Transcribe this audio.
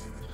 Bye.